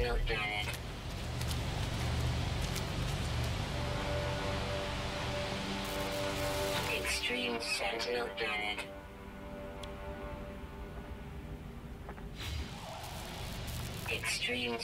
Sentinel Planet. Extreme Sentinel. Extreme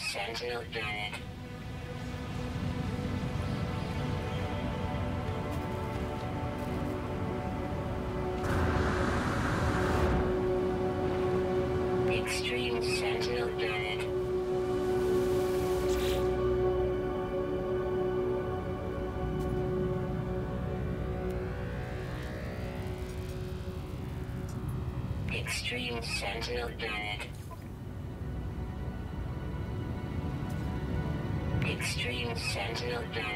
Planet. Extreme Sentinel Planet.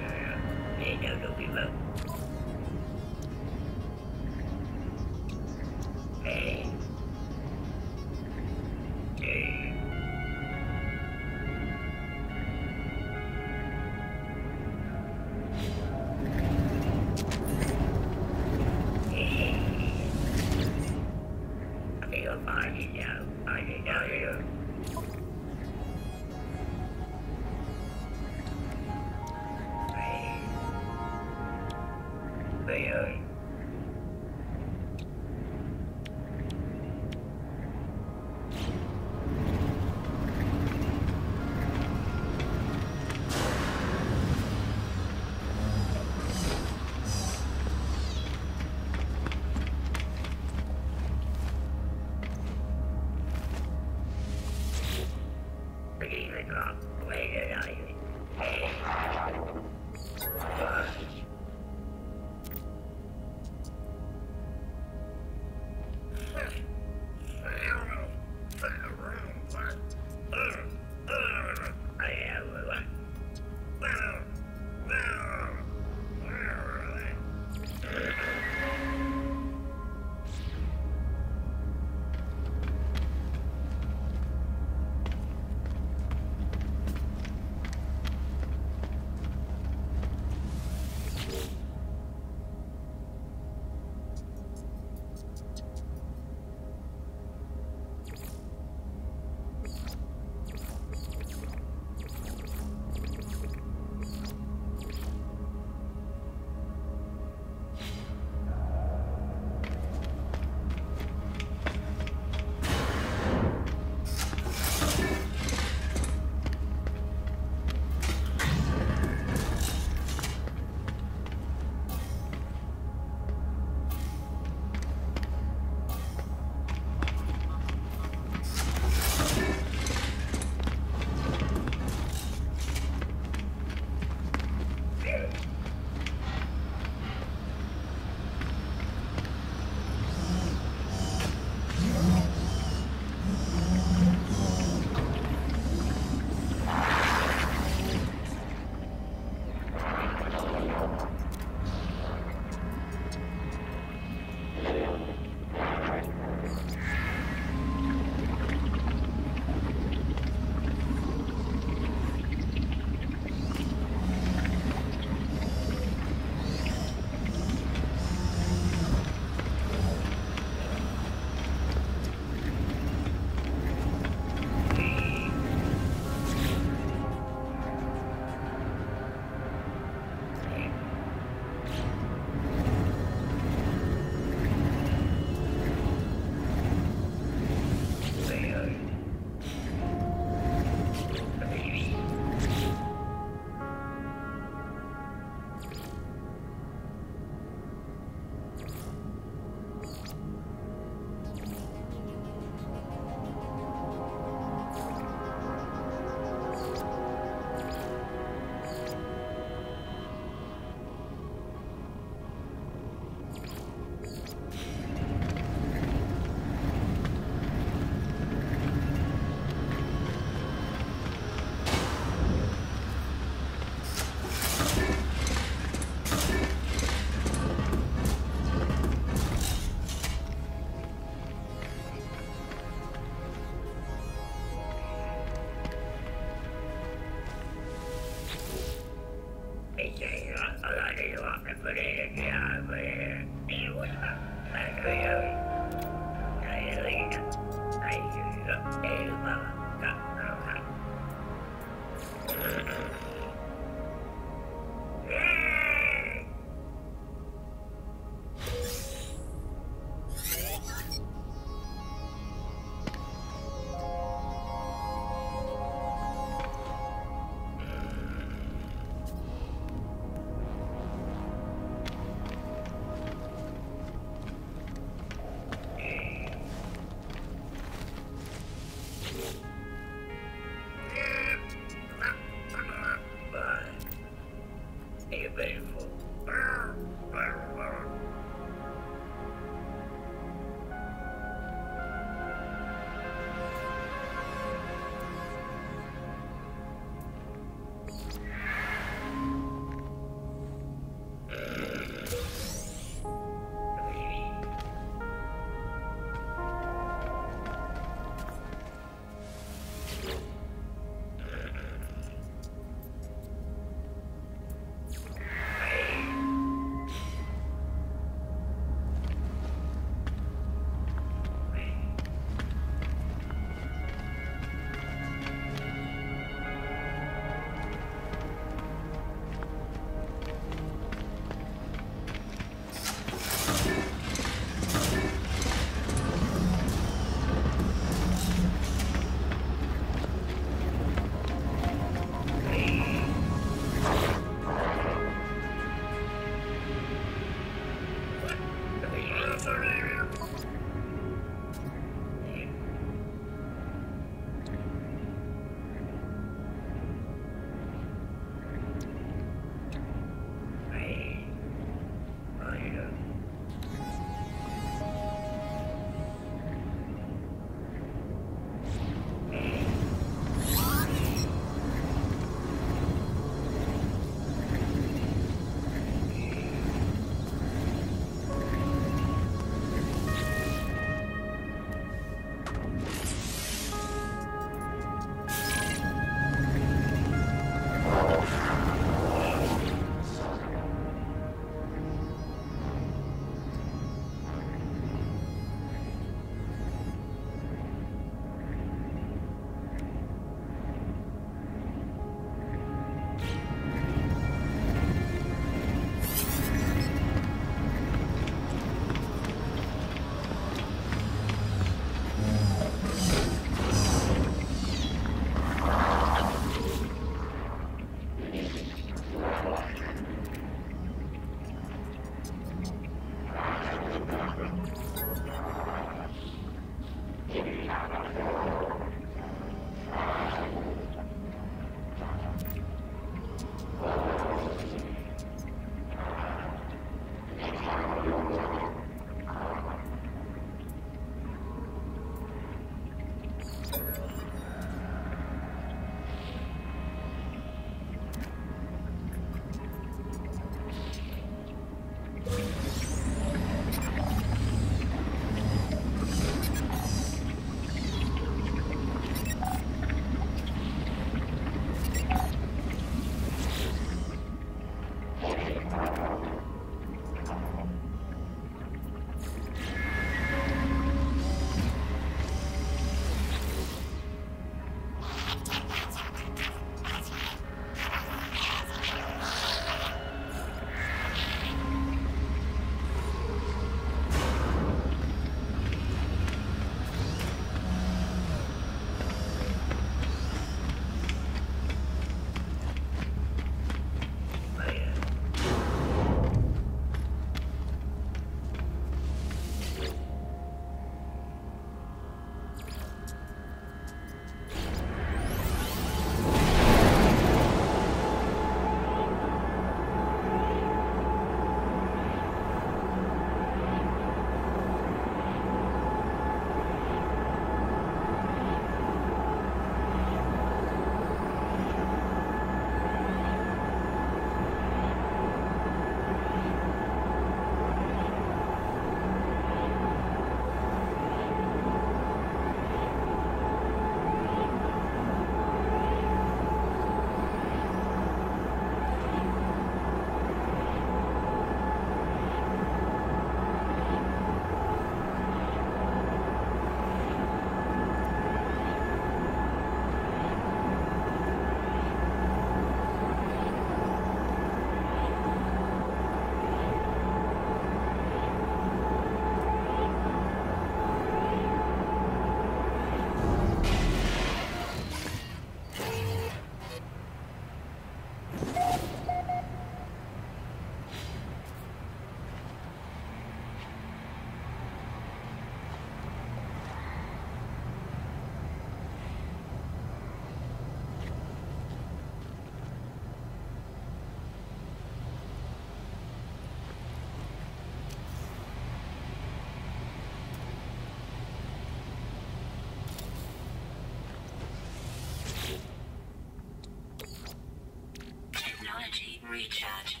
Recharge.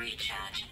recharge.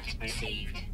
Product received.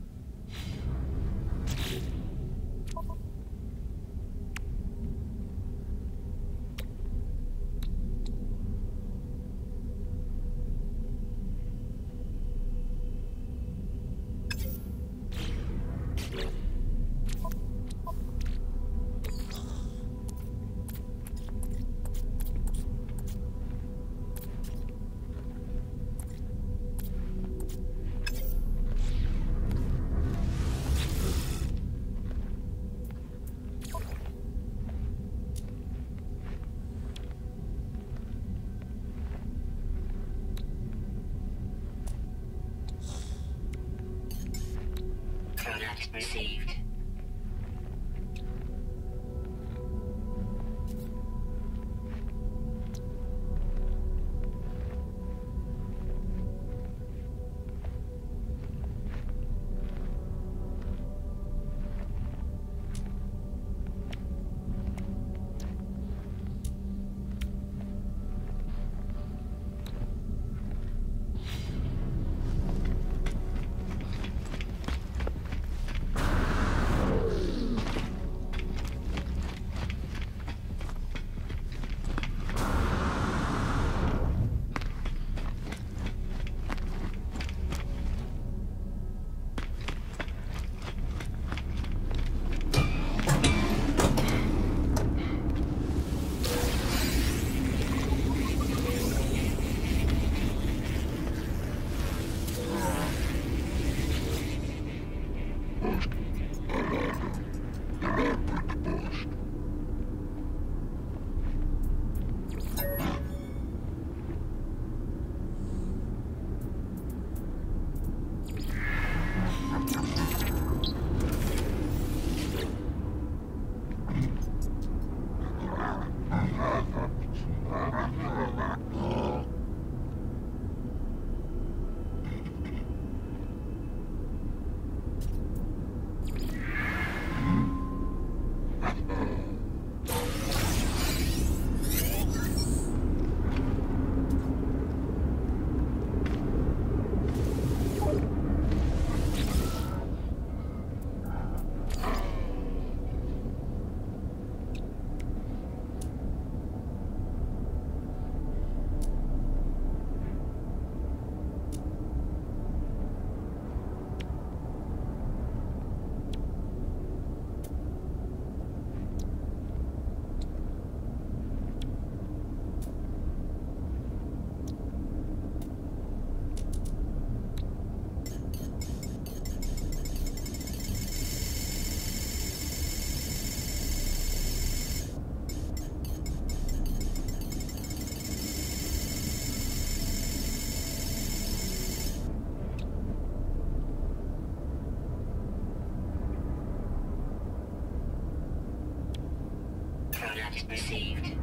Product received.